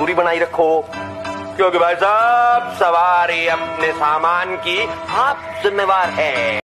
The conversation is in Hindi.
दूरी बनाई रखो। क्योंकि भाई साहब सवारी अपने सामान की आप जिम्मेवार है।